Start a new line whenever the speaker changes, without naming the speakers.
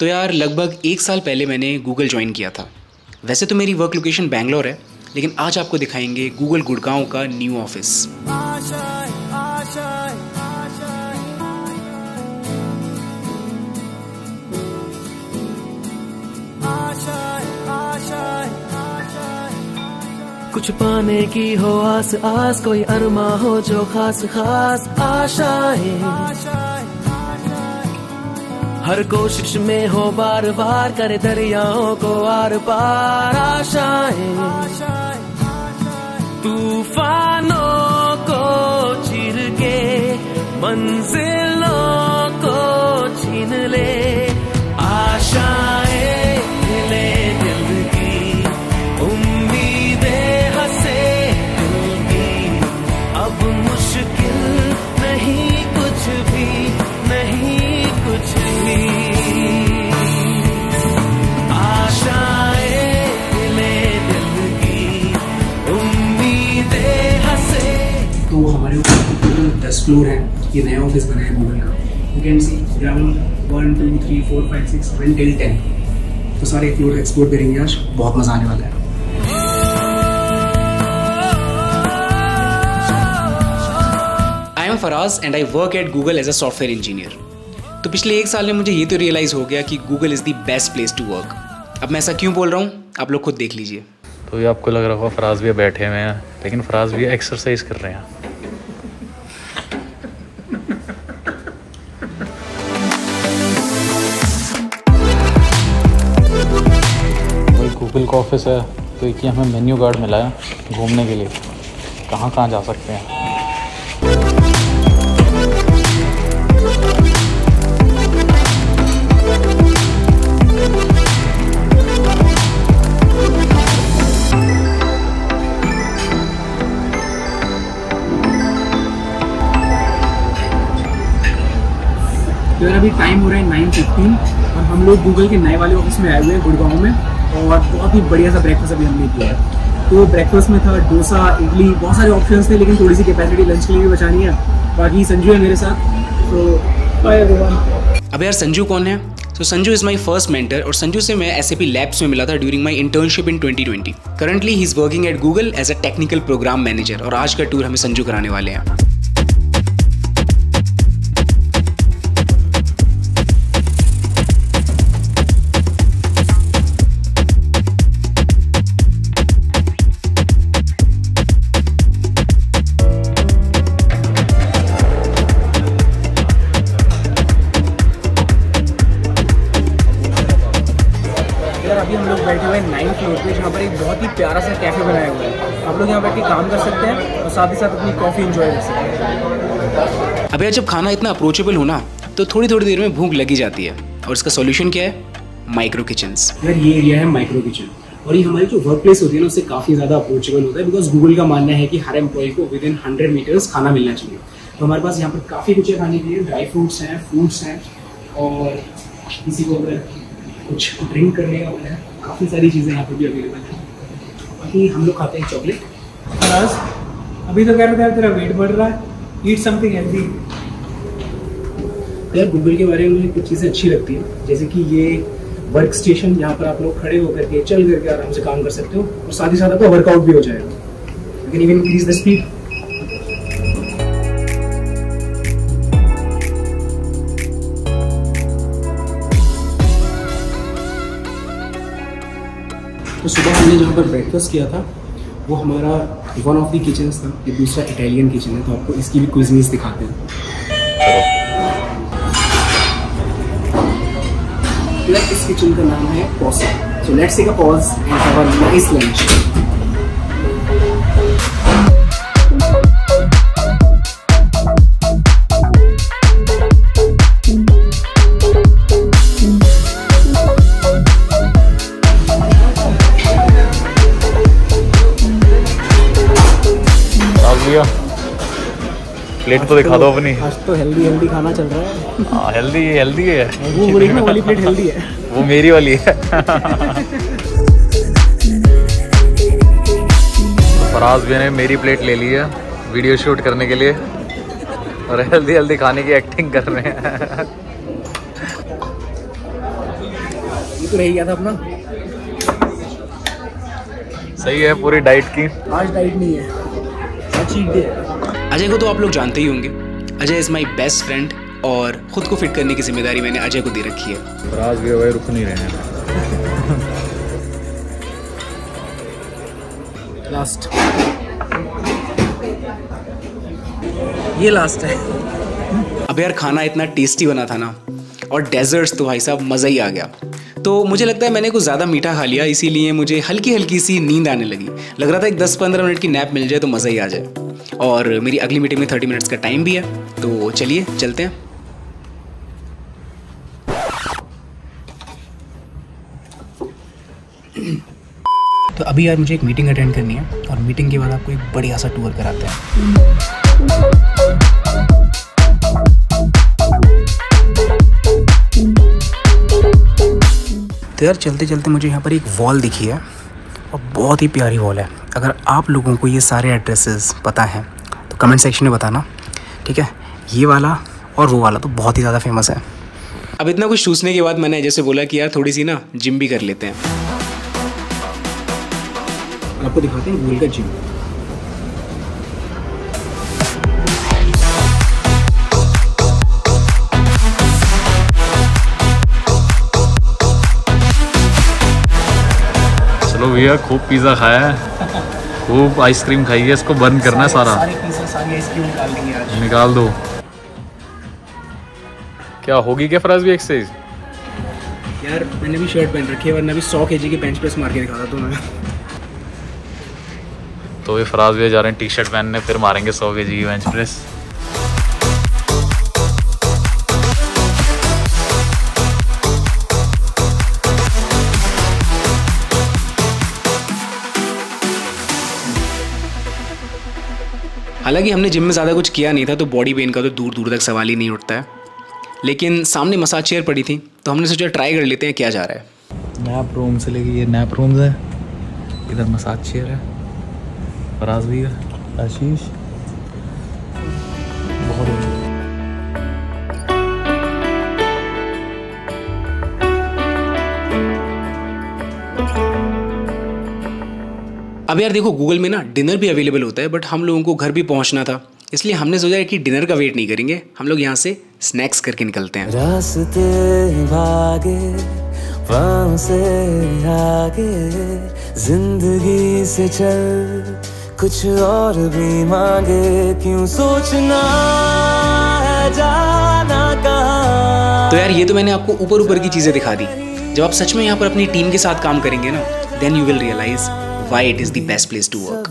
तो यार, लगभग एक साल पहले मैंने गूगल ज्वाइन किया था। वैसे तो मेरी वर्क लोकेशन बैंगलोर है, लेकिन आज आपको दिखाएँगे गूगल गुड़गांव का न्यू ऑफ़िस
कुछ पाने की हो आस आस कोई अरमा हो जो खास खास आशाएँ हर कोशिश में हो बार बार कर दरियाओं को आर पार आशाएँ। तूफानों को चिर के, मंजिलों को छीन ले। आशाएँ
फ्लोर है ये नया ऑफ़िस बना है गूगल का। You can see ground one two three four five six seven till ten तो सारे फ्लोर एक्सप्लोर करेंगे आज। बहुत मज़ा आने वाला है। I am Faraz and I work at Google as a software engineer तो पिछले एक साल में मुझे ये तो रियलाइज़ हो गया कि Google is the best place to work अब मैं ऐसा क्यों बोल रहा हूँ? आप लोग खुद देख लीजिए।
तो ये आपको लग रहा होगा फराज भी बैठे हुए हैं लेकिन फराज भी एक्सरसाइज कर रहे हैं। ऑफ़िस है तो एक हमें मेन्यू कार्ड मिला है घूमने के लिए। कहाँ कहाँ जा सकते हैं?
तो अभी टाइम हो रहा है नाइन फिफ्टीन और हम लोग गूगल के नए वाले ऑफ़िस में आए हुए हैं गुड़गांव में। और बहुत ही बढ़िया सा ब्रेकफास्ट अभी हमने किया है। तो ब्रेकफास्ट में था डोसा, इडली, बहुत सारे ऑप्शन थे, लेकिन थोड़ी सी कैपेसिटी लंच के लिए भी बचानी है। बाकी संजू है मेरे साथ तो अब यार संजू कौन है? तो Sanju is my first mentor और संजू से मैं एस लैब्स में मिला था during my internship in 2020 currently he is working at Google as a technical program manager और आज का टूर हमें संजू कराने वाले हैं। बैठे हुए हैं नाइन फ्लोर पे जहाँ पर एक बहुत ही प्यारा सा कैफ़े बनाया हुआ है। आप लोग यहाँ बैठ के काम कर सकते हैं और साथ ही साथ अपनी कॉफ़ी इंजॉय कर सकते हैं। अब यार जब खाना इतना अप्रोचेबल हो ना तो थोड़ी थोड़ी देर में भूख लगी जाती है। और इसका सॉल्यूशन क्या है? माइक्रो किचन्स यार ये एरिया है माइक्रो किचन और ये हमारी जो वर्क प्लेस होती है ना उससे काफ़ी ज़्यादा अप्रोचेबल होता है बिकॉज़ गूगल का मानना है कि हर एम्प्लॉय को विद इन हंड्रेड मीटर्स खाना मिलना चाहिए। तो हमारे पास यहाँ पर काफ़ी कुछ है खाने के लिए। ड्राई फ्रूट्स हैं फ्रूट्स हैं और किसी को अगर कुछ ड्रिंक करने का मन है काफ़ी सारी चीज़ें यहाँ पर भी अवेलेबल हैं। बाकी हम लोग खाते हैं चॉकलेट
बस, अभी तो कह रहे था तेरा वेट बढ़ रहा है। ईट समथिंग हेल्दी
यार गूगल के बारे में कुछ चीज़ें अच्छी लगती हैं। जैसे कि ये वर्क स्टेशन जहाँ पर आप लोग खड़े होकर के, चल करके आराम से काम कर सकते हो और साथ ही साथ आपका वर्कआउट भी हो जाएगा। You can even increase the speed तो सुबह हमने जहाँ पर ब्रेकफास्ट किया था, वो हमारा वन ऑफ़ द किचन था ये दूसरा इटालियन किचन है तो आपको इसकी भी क्विजनीस दिखाते हैं। किचन का नाम है Pausa so let's take a pause and have a nice lunch
plate तो दिखा दो अपनी।
आज तो हेल्दी हेल्दी खाना चल रहा है।
हाँ हेल्दी हेल्दी है।
वो बोली ना वाली प्लेट हेल्दी है।
वो मेरी वाली है। फराज भी ने मेरी प्लेट ले ली है वीडियो शूट करने के लिए। और हेल्दी हेल्दी खाने की एक्टिंग कर रहे हैं।
ये तो रह गया था अपना।
सही है पूरी डाइट की।
आज डाइट नहीं है। डे है। अजय को तो आप लोग जानते ही होंगे। Ajay is my best friend और ख़ुद को फिट करने की ज़िम्मेदारी मैंने अजय को दे रखी है।
फराज भी भाई रुक नहीं रहे हैं।
लास्ट ये लास्ट है। अब यार खाना इतना टेस्टी बना था ना और डेजर्ट्स तो भाई साहब मज़ा ही आ गया। तो मुझे लगता है मैंने कुछ ज़्यादा मीठा खा लिया इसीलिए मुझे हल्की हल्की सी नींद आने लगी। लग रहा था एक 10-15 मिनट की नैप मिल जाए तो मज़ा ही आ जाए। और मेरी अगली मीटिंग में 30 मिनट्स का टाइम भी है तो चलिए, चलते हैं। तो अभी यार मुझे एक मीटिंग अटेंड करनी है, और मीटिंग के बाद आपको एक बढ़िया सा टूर कराते हैं। तो यार चलते चलते मुझे यहाँ पर एक वॉल दिखी है। और बहुत ही प्यारी वॉल है। अगर आप लोगों को ये सारे एड्रेसेस पता हैं तो कमेंट सेक्शन में बताना, ठीक है? ये वाला और वो वाला तो बहुत ही ज़्यादा फ़ेमस है। अब इतना कुछ सूचने के बाद मैंने जैसे बोला कि यार थोड़ी सी ना जिम भी कर लेते हैं। आपको दिखाते हैं गोल का जिम
चलो भैया खूब पिज़्ज़ा खाया है। खूब आइसक्रीम खाई है। इसको बर्न करना है सारा।
सारे आइसक्रीम निकाल देंगे आज।
निकाल दो। क्या होगी क्या फराज भी एक्सरसाइज
यार मैंने भी शर्ट पहन रखी है वरना भी सौ के जी की बेंच प्रेस मार के दिखा था तुम्हें
तो ये फराज भी जा रहे हैं टी शर्ट पहनने फिर मारेंगे सौ के की बेंच प्रेस
हालाँकि हमने जिम में ज़्यादा कुछ किया नहीं था तो बॉडी पेन का तो दूर दूर तक सवाल ही नहीं उठता है। लेकिन सामने मसाज चेयर पड़ी थी तो हमने सोचा ट्राई कर लेते हैं क्या जा रहा है।
नैप रूम से लेके ये नैप रूम है। इधर मसाज चेयर है। आशीष।
अब यार देखो गूगल में ना डिनर भी अवेलेबल होता है बट हम लोगों को घर भी पहुँचना था। इसलिए हमने सोचा कि डिनर का वेट नहीं करेंगे। हम लोग यहाँ से स्नैक्स करके निकलते हैं।
रास्ते भागे वहाँ से आगे ज़िंदगी से चल कुछ और भी मांगे। क्यों सोचना है जाना कहाँ?
तो यार ये तो मैंने आपको ऊपर ऊपर की चीज़ें दिखा दी। जब आप सच में यहाँ पर अपनी टीम के साथ काम करेंगे ना then you will realise why it is the best
place to work.